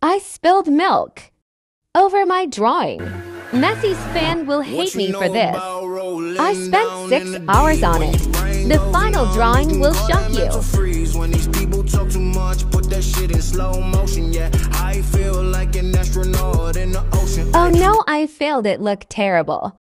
I spilled milk over my drawing. Messi's fan will hate me for this. I spent six hours on it. The final drawing will shock you. Oh no, I failed it looked terrible.